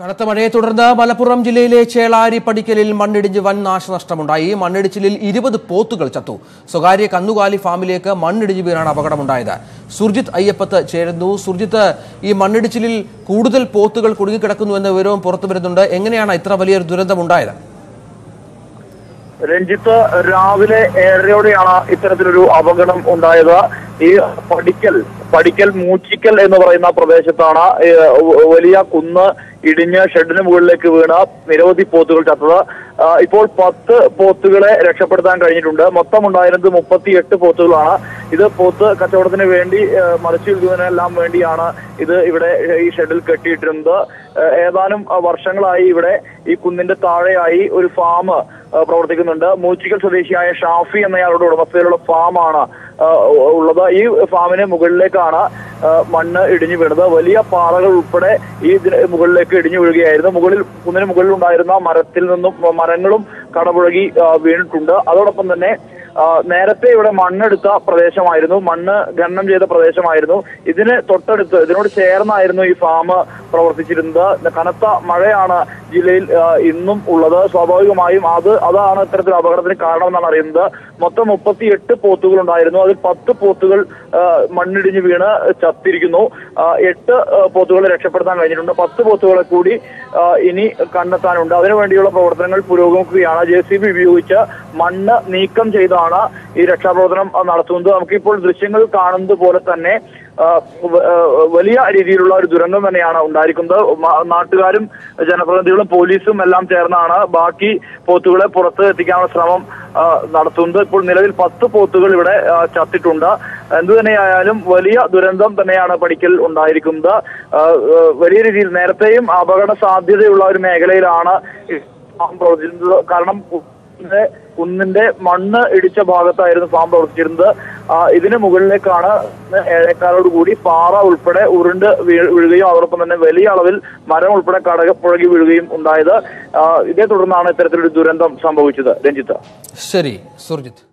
കനത്ത മഴയെ തുടർന്ന് മലപ്പുറം ജില്ലയിലെ ചേളാരി പടിക്കലിൽ മണ്ണിടിഞ്ഞ് വൻ നാശനഷ്ടമുണ്ടായി. മണ്ണിടിച്ചിലിൽ ഇരുപത് പോത്തുകൾ ചത്തു. സ്വകാര്യ കന്നുകാലി ഫാമിലേക്ക് മണ്ണിടിഞ്ഞ് വീണാണ് അപകടമുണ്ടായത്. സുർജിത്ത് അയ്യപ്പത്ത് ചേരുന്നു. സുർജിത്ത് ഈ മണ്ണിടിച്ചിലിൽ കൂടുതൽ പോത്തുകൾ കുടുങ്ങിക്കിടക്കുന്നു എന്ന വിവരവും പുറത്തു വരുന്നുണ്ട്. എങ്ങനെയാണ് ഇത്ര വലിയൊരു ദുരന്തമുണ്ടായത്? രഞ്ജിത്ത് രാവിലെ ഏഴരയോടെയാണ് ഇത്തരത്തിലൊരു അപകടം ഉണ്ടായത്. ഈ പടിക്കൽ പടിക്കൽ മൂച്ചിക്കൽ എന്ന് പറയുന്ന പ്രദേശത്താണ് വലിയ കുന്ന് ഇടിഞ്ഞ് ഷെഡിന് മുകളിലേക്ക് വീണ നിരവധി പോത്തുകൾ ചത്തത് ഇപ്പോൾ പത്ത് പോത്തുകളെ രക്ഷപ്പെടുത്താൻ കഴിഞ്ഞിട്ടുണ്ട്. മൊത്തം ഉണ്ടായിരുന്നത് മുപ്പത്തി എട്ട് പോത്തുകളാണ്. ഇത് പോത്ത് കച്ചവടത്തിന് വേണ്ടി മറിച്ചു വിൽക്കുന്നതിനെല്ലാം വേണ്ടിയാണ് ഇത് ഇവിടെ ഈ ഷെഡിൽ കെട്ടിയിട്ടിരുന്നത്. ഏതാനും വർഷങ്ങളായി ഇവിടെ ഈ കുന്നിന്റെ താഴെയായി ഒരു ഫാം പ്രവർത്തിക്കുന്നുണ്ട്. മൂച്ചിക്കൽ സ്വദേശിയായ ഷാഫി എന്നയാളുടെ ഉടമസ്ഥയിലുള്ള ഫാമാണ് ഉള്ളത്. ഈ ഫാമിന് മുകളിലേക്കാണ് മണ്ണ് ഇടിഞ്ഞു വീണത്. വലിയ പാറകൾ ഉൾപ്പെടെ ഈ മുകളിലേക്ക് ഇടിഞ്ഞു വീഴുകയായിരുന്നു. മുകളിൽ കുന്നിന് മുകളിൽ ഉണ്ടായിരുന്ന മരത്തിൽ നിന്നും മരങ്ങളും കടപുഴകി വീണിട്ടുണ്ട്. അതോടൊപ്പം തന്നെ നേരത്തെ ഇവിടെ മണ്ണെടുത്ത പ്രദേശമായിരുന്നു. മണ്ണ് ഖനനം ചെയ്ത പ്രദേശമായിരുന്നു. ഇതിന് തൊട്ടടുത്ത് ഇതിനോട് ചേർന്നായിരുന്നു ഈ ഫാം പ്രവർത്തിച്ചിരുന്നത്. കനത്ത മഴയാണ് ജില്ലയിൽ ഇന്നും ഉള്ളത്. സ്വാഭാവികമായും അത് അതാണ് ഇത്തരത്തിൽ അപകടത്തിന് കാരണമെന്നാണ് അറിയുന്നത്. മൊത്തം മുപ്പത്തിയെട്ട് പോത്തുകൾ ഉണ്ടായിരുന്നു. അതിൽ പത്ത് പോത്തുകൾ മണ്ണിടിഞ്ഞ് വീണ് ചത്തിരിക്കുന്നു. എട്ട് പോത്തുകളെ രക്ഷപ്പെടുത്താൻ കഴിഞ്ഞിട്ടുണ്ട്. പത്ത് പോത്തുകളെ കൂടി ഇനി കണ്ടെത്താനുണ്ട്. അതിനുവേണ്ടിയുള്ള പ്രവർത്തനങ്ങൾ പുരോഗമിക്കുകയാണ്. ജെ സി ബി ഉപയോഗിച്ച് മണ്ണ് നീക്കം ചെയ്താണ് ഈ രക്ഷാപ്രവർത്തനം നടത്തുന്നത്. നമുക്കിപ്പോൾ ദൃശ്യങ്ങൾ കാണുന്നത് പോലെ തന്നെ വലിയ രീതിയിലുള്ള ഒരു ദുരന്തം തന്നെയാണ് ഉണ്ടായിരിക്കുന്നത്. നാട്ടുകാരും ജനപ്രതിനിധികളും പോലീസും എല്ലാം ചേർന്നാണ് ബാക്കി പോത്തുകളെ പുറത്ത് എത്തിക്കാനുള്ള ശ്രമം നടത്തുന്നത്. ഇപ്പോൾ നിലവിൽ പത്ത് പോത്തുകൾ ഇവിടെ ചത്തിട്ടുണ്ട്. എന്തു തന്നെയായാലും വലിയ ദുരന്തം തന്നെയാണ് പടിക്കൽ ഉണ്ടായിരിക്കുന്നത്. വലിയ രീതിയിൽ നേരത്തെയും അപകട സാധ്യതയുള്ള ഒരു മേഖലയിലാണ് കാരണം കുന്നിന്റെ കുന്നിന്റെ മണ്ണ് ഇടിച്ച ഭാഗത്തായിരുന്നു ഫാം പ്രവർത്തിച്ചിരുന്നത്. ഇതിന് മുകളിലേക്കാണ് ഏഴേക്കാലോട് കൂടി പാറ ഉൾപ്പെടെ ഉരുണ്ട് വീഴുകയും അതോടൊപ്പം തന്നെ വലിയ അളവിൽ മരം ഉൾപ്പെടെ കടക പുഴകി വീഴുകയും ഉണ്ടായത്. ഇതേ തുടർന്നാണ് ഇത്തരത്തിലൊരു ദുരന്തം സംഭവിച്ചത്. രഞ്ജിത്ത്. ശരി സുർജിത്ത്.